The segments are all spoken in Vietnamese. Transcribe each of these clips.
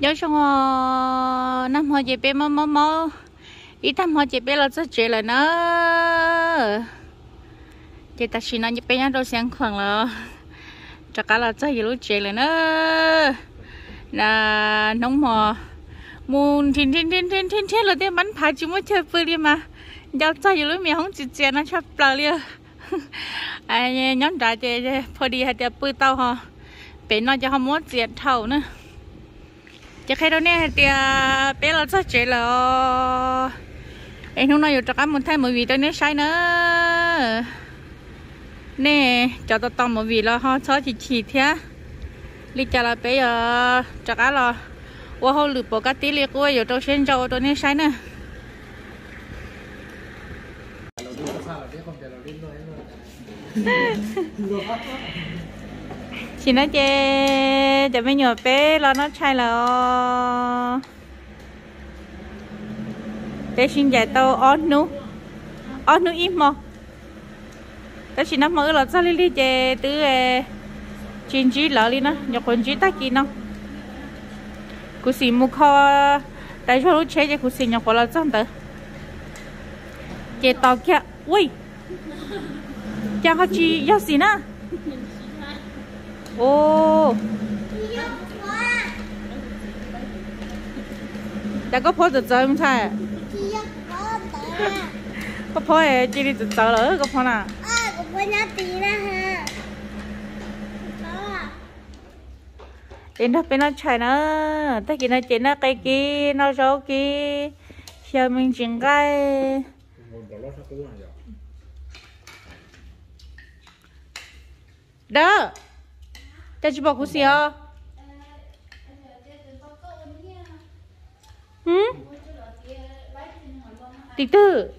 nhớ xong ờ, năm hồi chị bé mò mò mò ít năm hồi chị bé là rất trẻ là nó. Chị ta xin nó chị bé nhá đâu khoảng là chắc cả là rất nhiều trẻ là nó. Là nông mò. Mùn thiên thiên thiên thiên thiên thiên là tiếng bắn phá chỉ mới chơi bơi đi mà. Giờ rất nhiều mẹ không chỉ chơi nó chấp bờ liền. Ai nhóm đại chơi phơi đi hay chơi bơi tàu ha bé nó cho không muốn chơi thầu nữa chỉ khi đó nè, thì à, bé là rất trẻ là em không nói được cho muốn thay một vị tôi nè sai nữa. Nè, cho tôi tao một vị là họ cho chỉ chỉ thế. Lý cho là bé giờ cho cá là qua hồ lụp bỏ cái tí liệt của giờ tôi xin cho tôi nè sai nữa. chị nói chê cho mấy nhỏ bé lo nó chai là bé xin dạy tao ớt nu ớt nu im mà tao xin nắm mơ là sao li li chê từ e, chín chỉ lỡ li nó, nhọc quần chỉ ta kia nó. Cú xì mua kho, tại cho lúc chế chê cú xì nhọc quần là sao tớ? Chê tao kia ui cha có chi yêu gì nữa ô. Đã có phô được chơi không thầy có phô ấy chỉ đi được chơi rồi có phô nào đến đó, bên nó chạy nó. Ta kia nó chạy nó cây kia, nó rau kia. Giờ mình chỉnh cái đó cho chị bảo cô xí à ừ? Tí tư.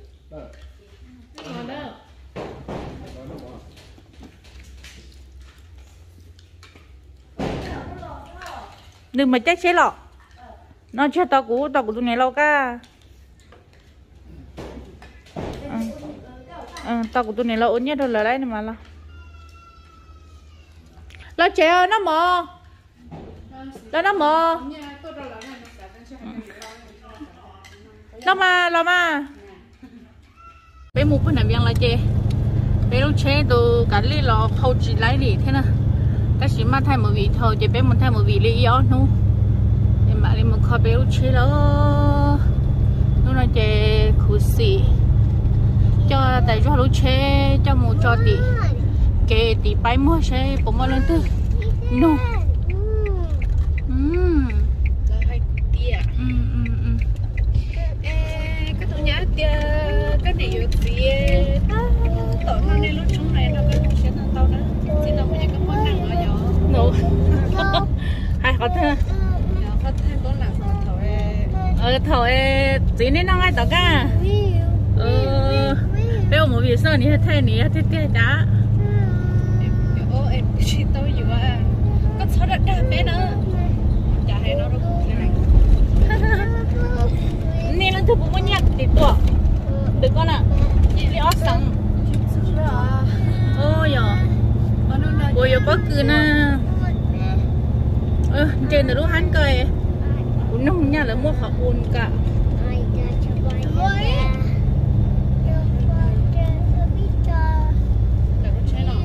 Đừng mà chắc chế lọ. Nó chưa tao cú tao cú tụi này lâu ca ừ. ừ, tao cú tụi này lâu nhất rồi là đấy mà lo lo trẻ nó mò là nó mò nó mà lo mà bé mua bên này miếng là chê bé lúc chế đồ cả lì lò khâu chỉ lấy đi thế nào. Cái gì mà thay một vị thôi chỉ bé một thay một vị lý yếu nu để mà đi một kho bé lúc chế đó. Lúc nào chê khử xì cho tại cho lúc chế cho một cho đi kê thì bay mua xe bộ mua lên tư. Mm. Mm, mm, no. Hai khó thơ. Khó thơ có làm khó thầu ê ờ thầu ê tí nên nó ngay tao cả ờ bây giờ một việc sao nhỉ thay nhỉ thay thay đã. nên lần thứ bố muốn nhặt thì tủa được con ạ. Chị li ót sẵn. Ôi giờ ôi giờ có cứ nè, ơ trên là lúc hắn cười. Uống nông nhà là mua khảo buồn cả.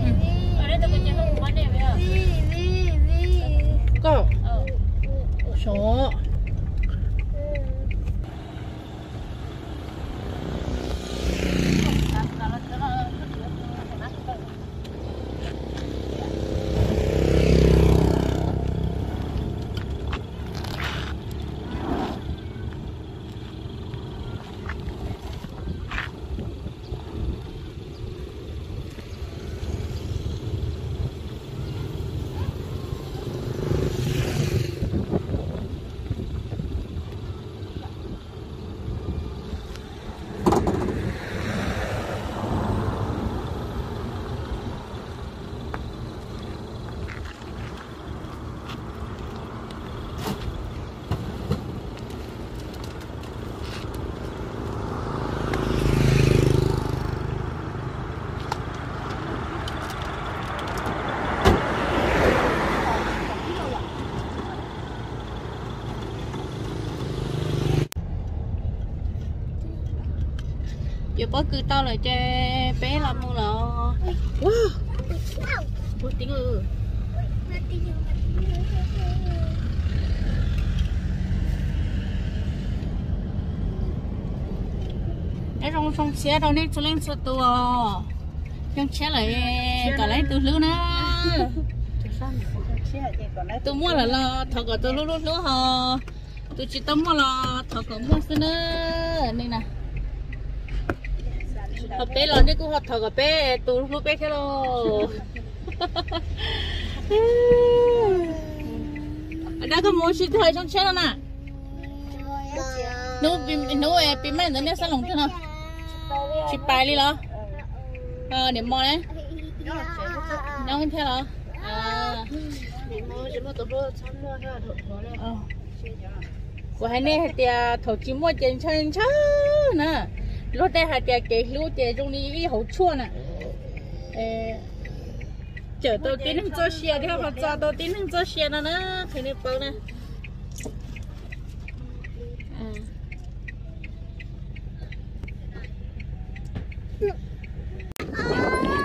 Ừ. Ở đây tôi có nhà số bó cứ tao là chơi bé làm mua là wow. Một tiếng ừ cái trong trong xe đâu nên cho lên số tua trong xe lại cả lấy từ lứa nữa tôi mua là lo thọ cả tôi lúc lúc lúc họ tôi chỉ tao mua là thọ cả mua xin nữa. Đây nè họ bé lo đấy cũng họ thọ cả bé tôi lúc bé cái lo đã có mua xin thời trong xe đâu nè nấu bìm nấu em bìm mấy nữa sao lòng thế nào chị bài đi lo. Ờ điểm mò đấy. Cái theo lo à. Ờ. Của hai nè thì thầu chỉ mua tiền chân chân nè lúc đây hai tiền cái lúc tiền trong đi hậu chua nè. Chờ tôi tiến hành cho xe thì họ cho tôi tiến hành cho xe nó nữa thì nó bao nè.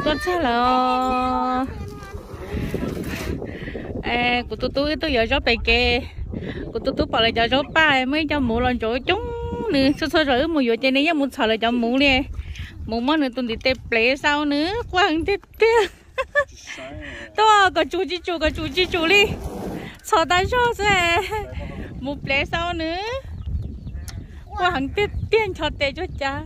Con xe là ê của tôi tôi tôi giờ cho bài kê của tôi tôi bảo là giờ cho ba mới cho mũ lần chỗ chúng nữa sơ sơ rồi một giờ trên này một sợ là cho mũ nè mũ mà nữa tôi đi tép lẽ sao nữa. Quăng tép tép tôi có chú chỉ chú có chú chỉ chú đi. Sợ ta cho sẽ một lẽ sao nữa. Quăng tép tiền cho tép cho cha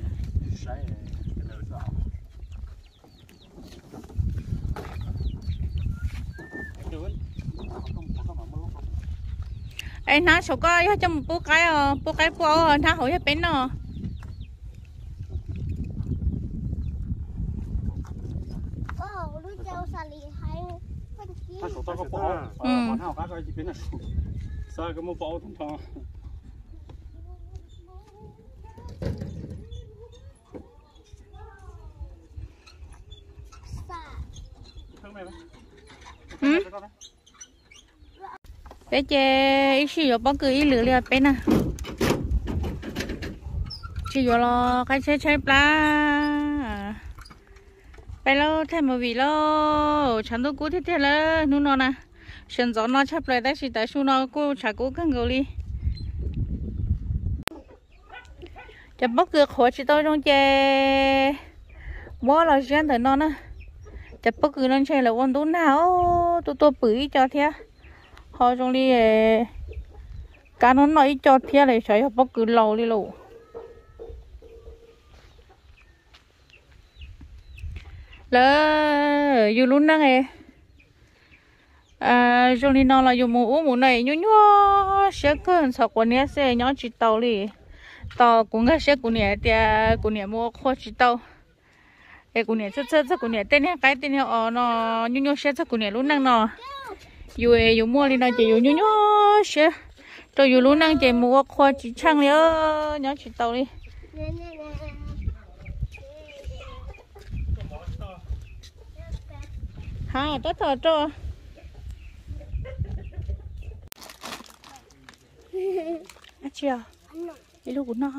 ấy nó số có cho một bố cái ờ, bố cái bố nó hồi cho bên nó sao cái mô bao thông thông ừ. sao không mày ừ thế chứ ít xíu bóng cứ ít lửa liền bên à chị vô lo cái xe xe plá bây lo thêm một vị lo chẳng đâu cú thế thế là nu nó nè. Sân gió nó chắp lại đấy chỉ tại su nó cú, chả cú căng gấu đi chả bóc được khổ chỉ tôi trong chè mua là riêng tới nó nè. Chả bóc cứ nó chơi là con tú nào. Tôi tôi bự cho thế họ trong đi cá nó nói cho thế này phải học cứ lâu đi lâu lỡ dù luôn đang nghe. À trong đi nó là dù mũ mũ này nhú nhú sẽ cơn sợ của nhé sẽ nhó chỉ tàu đi tàu cũng cái sẽ của nhà thì của nhà mua khó chỉ tàu. Cái của nhà chất chất chất của nhà, tên nhé cái tên nhé ờ nó nhú nhú sẽ chất của nhà luôn đang nó dù dù mua đi nó chỉ dù nhú nhú xe cho dù luôn năng chỉ mua khoa chỉ chăng liớ nhớ chỉ tàu đi. Ha tốt thật cho à chưa? Đi lúc của nó.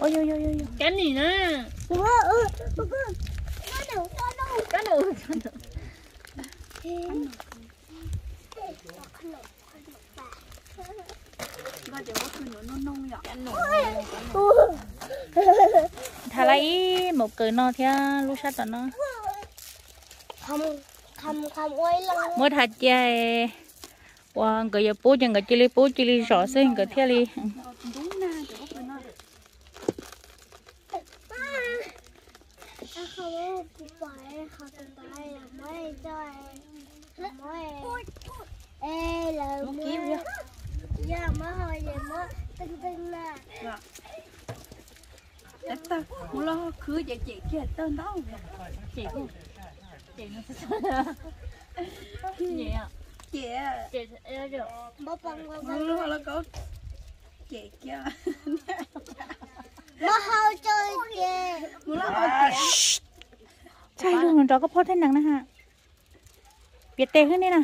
Ôi ôi ôi ôi. Cái gì nữa? Cái đầu cái đầu thà lấy một cờ nó theo lúc sát nó. Không không không quay lăng mới thật chơi qua cái giờ bố chẳng cái chili bố chili rõ xem cái theo đi không phải không phải là mấy chơi mấy ê là mới giờ mới hồi về Dạ. Đất mua lo cứ vậy chị kia tên đó chị cô chị nó nhẹ chị chị được bố bông bông bông lo là có chị kia bố hao chơi kì mua lo hao chị chơi luôn rồi có phốt thế nặng nữa hả biệt tê hơn đi nè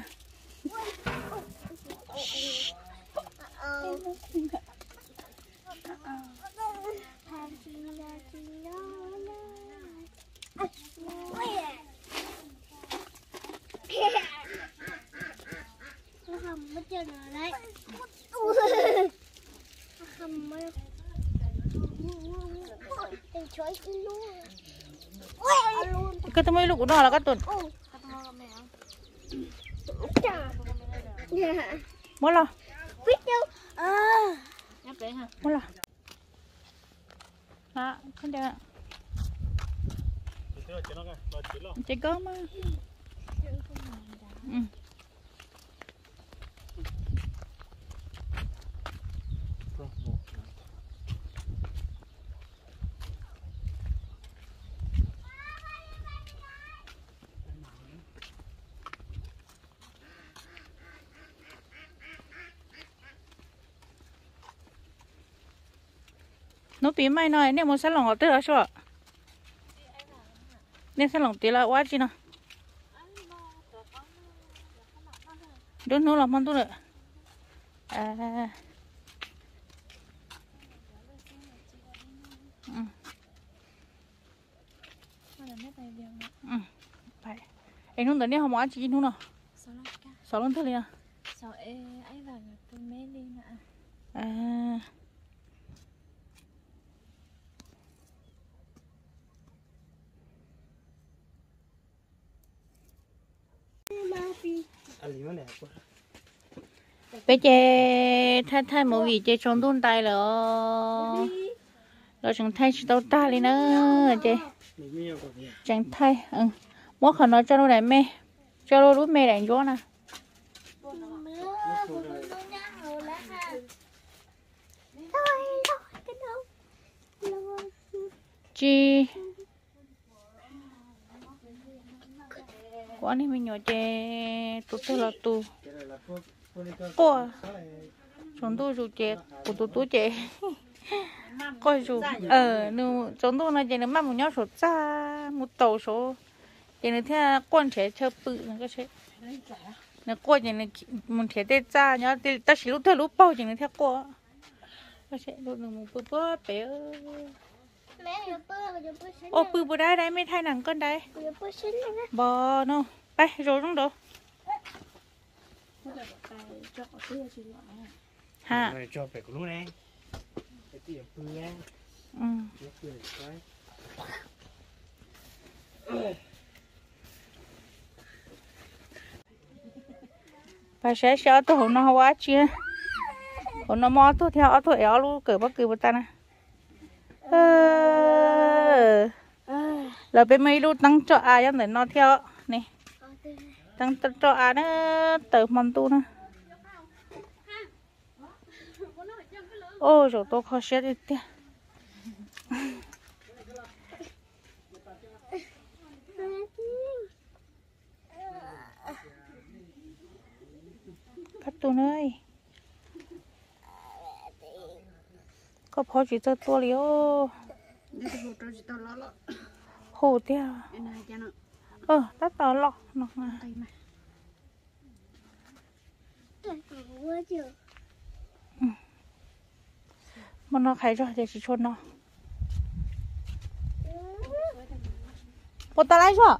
nó hầm mất chân rồi đấy nó hầm mới tình chối luôn cái tao mới lụ đó là cái tuần. Mua lo. Quýt đâu à mua lo đó không được Thế là chỉ có mà ừ. nó bị mai nói, nếu muốn salon ở tới đó sao nên salon tí là quá chi nào? Đúng nó làm món tôi nữa à. Ừ. ừ. phải. Em không tới đây không ăn chỉ không nào? Sáu lần thôi liền sao ê ấy vào là tôi mê đi nè à bé chơi thay thay một vị chơi trong đun tay rồi rồi chẳng thay chỉ đâu ta đi nữa chơi, chẳng thay ừ. Mỗi khẩu nói cho nó để mê cho nó rút mê đánh gió nè. Chi. Quả này mình nhỏ chè tụt tụt là tụ cô chúng tôi dù chè của tụt tôi chè coi dù ờ nếu chúng tôi là chè nếu mang một nhau số ra một tàu số chè nếu theo quan trẻ chơi bự nó cái chơi nó qua chè nó một trẻ tê ra nhá tê ta chỉ lúc theo lúc bao chè nếu theo qua cái chè lúc nó một bữa bé bữa bé mẹ giờ bơ giờ bơ xin ô bự bự đấy đấy mấy thay nặng con đấy giờ bơ xin nè bò nó bay rồi trong đó cho có tia chỉ loại ha Này cho phải có lúc này. Ờ. Cái bên mấy lúc tăng cho ai để nó theo. Nè. Tăng cho ai nó tự mầm tu nữa ô chỗ tôi khó xét đi tiếc cắt tu nơi tiêu cái này cho nó. Ờ tắt tao lọ nó à mà chưa mà nó khai rồi để chỉ chôn nó. Một ta lại chưa?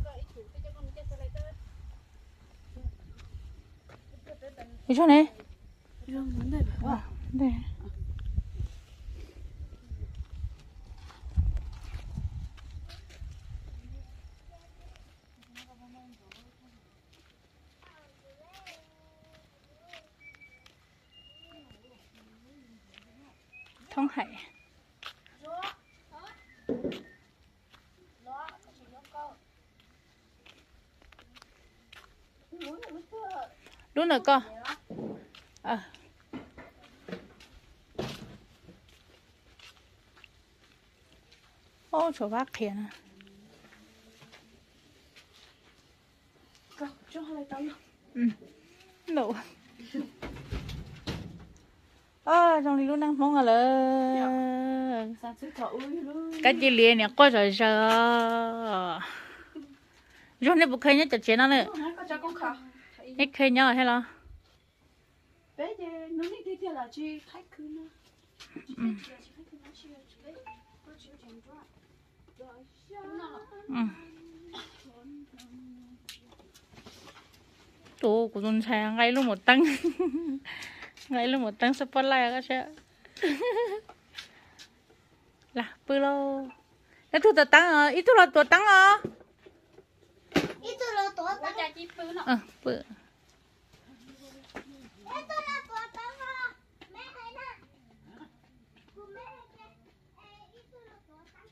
Đi chỗ này. Đây thông hải. Đúng rồi con. Ờ ô chỗ bác kia nè. Cho hai tao ừ. Đủ ờ trong đi lúc đang mong là thở luôn. Cái gì liền nè coi rồi giờ. Rồi này. Bục khai nhá chặt chén nó khảo nhét khai nhá hay là bé giờ nó đi đi theo là chi khách cứ nó. Ừ. ồ của tuần sai ngay luôn một tăng ngay luôn một tăng spotlight các chị là bự lô. Cái thu tờ tăng à ít thu là tờ tăng à ít tôi là tổ quá cha chi phứ nó ờ bự ít tôi là tổ tăng à mẹ thấy nè của mẹ thấy ít tôi là tổ tăng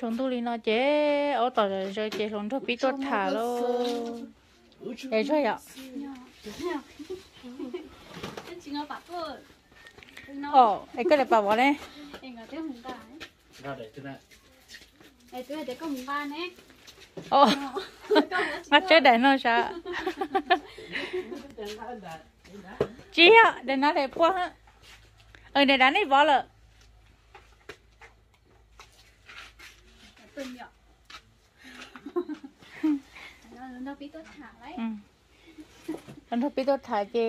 chúng tôi nó chế. Ở tờ rồi chế chúng tôi bị tuột thả lô. để cho ạ. Ồ cái cái này bảo bọn này em ngó tiếng hùng ba ra để thế này ấy tôi để có hùng ba nè. Ồ. Ngắt chế để nó sao chị ạ để nó để qua ha. Ờ để đánh đi bỏ lợ từng nhỏ nó nó tôi thả đấy anh ừ. thôi biết tôi thả chị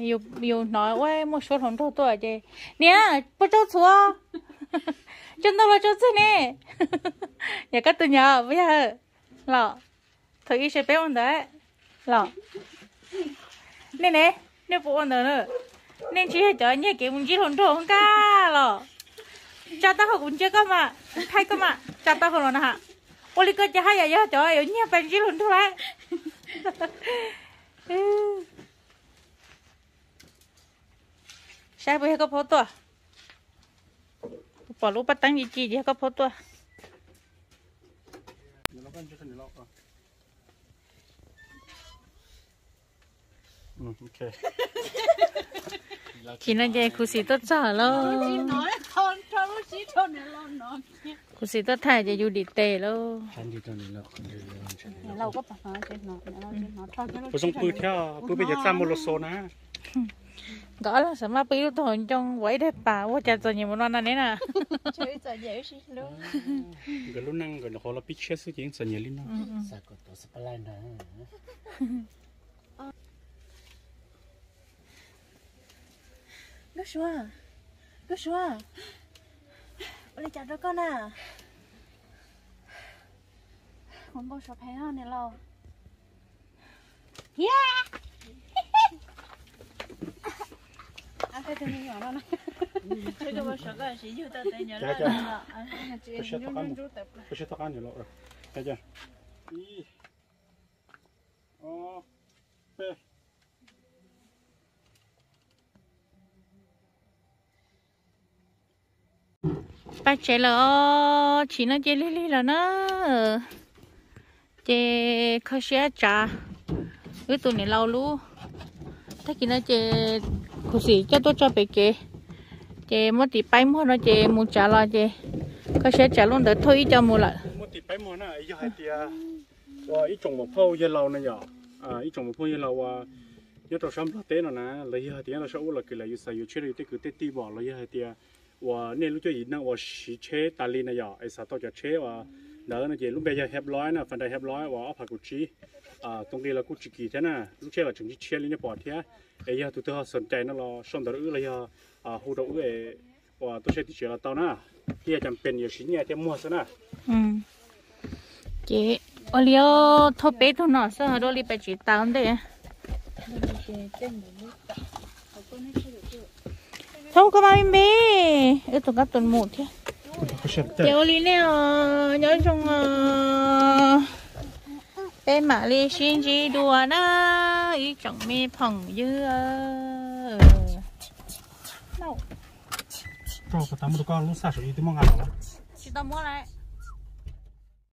yêu yêu nói quá, một số thằng thôi tôi chứ. Nè bắt cho chúa chân đâu là chân thế nè. Nhà các tôi nhờ bây giờ. Lọ. Thử ý sẽ bé ông đấy. Lọ. Nè nè. Nè, phụ ông nữa. Nên chỉ hay cho nhẹ cái muốn chỉ thằng thôi không cả lọ. जाता हो उनके का मा उठाई का मा जाता हो ना हाँ ओली को जहाँ या या जाओ ये नहीं पेंसिल उन थोड़ा शायद वो है का फोटो पालो पतंग ये चीज है का photo เดี๋ยวเราก็จะเดี๋ยวเราอะอืมโอเค ขี่นั่นใหญ่คุสีต้นจ่าแล้ว cha ta học cũng chưa có mà thay có mà cha ta không là hả ôi cái cha hay vậy cho ở nhà bạn chỉ thằng thôi sai bữa có phô tua bỏ lúc bắt tăng gì chi gì có phô tua nó vẫn chưa thành lọ ừ ok chỉ là vậy khu sĩ tốt sợ lo nói con cho nó chỉ cho nó lo nó khu sĩ tốt thay cho dù đi tệ lo. Anh đi cho nên lọ lâu có phải nói trên nó nó trên nó cho cho nó bữa xong bữa theo bữa bây giờ ra một lô số nè. Gõ là sợ mà bị thôi trong quấy đẹp bà quá chả cho nhiều một non này nè. Chơi giờ dễ xí luôn. Cái lúc năng cái nó họ là biết chết sự chuyện sợ nhiều lên nó sao có tổ sắp lại nữa Good one. Good one. Ôi chào đó con à. Không bao giờ thấy hơn này lâu. Yeah. À cái tên nhỏ nó này. Cái cái bao giờ cái gì yêu ta tên nhỏ nó. À chị nhung nhung chú tập. cái sẽ tao ăn nhiều rồi thấy chưa y o bắt chế lỡ chỉ nó chơi lì là nó chế khó xé trà. Cái tụi này lâu luôn thế kia nó chế khu sĩ cho tôi cho bé chơi chế mất thì bay mất nó chế mù trà lo chế khó xé trà luôn, để thôi cho mua lại. Mất tí bay mò nó ấy cho hai tia. Ờ, Và ít trồng một phâu dây lâu này nhở. À ít trồng một phâu dây lâu à nhớ trồng sắm lót tế nó nè. Lấy hai tia nó sẽ u là cái là yêu sai yêu chơi được cái tết ti bỏ lấy hai tia. 我那路就一弄我洗车打理那呀，哎啥到叫车哇，然后呢就路边要黑来呢，反正黑来我阿怕古鸡，啊，东里了古鸡几天呢，路车了整起车里那半天，哎呀，都都顺带那了，上到了呀，啊，后头哎，哇，都是地学了到那，也讲边也是年天么事呢，嗯，姐，我了，他白头呢，是好多礼拜去当的。那个是正的。Chỉ thôi có bao nhiêu bé ở tụi các tuần một thế Tiểu lý nè nhớ trong bên mà li xin chỉ đùa na ý chẳng mi phẳng dư Rồi, có tao mua con lúc sao tới mong ăn rồi. chị tao mua lại